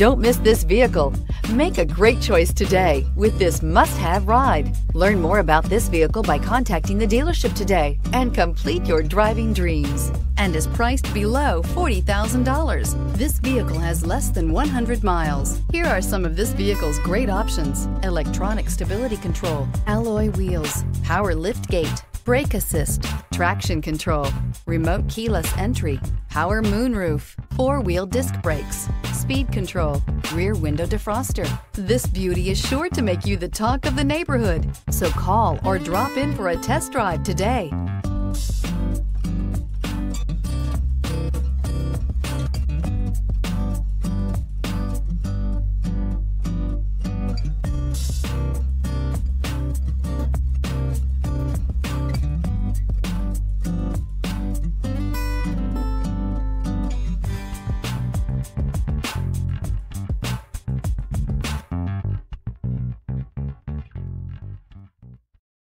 Don't miss this vehicle. Make a great choice today with this must-have ride. Learn more about this vehicle by contacting the dealership today and complete your driving dreams and is priced below $40,000. This vehicle has less than 100 miles. Here are some of this vehicle's great options. Electronic stability control, alloy wheels, power lift gate, brake assist, traction control, remote keyless entry, power moonroof, four-wheel disc brakes, speed control, rear window defroster. This beauty is sure to make you the talk of the neighborhood. So call or drop in for a test drive today.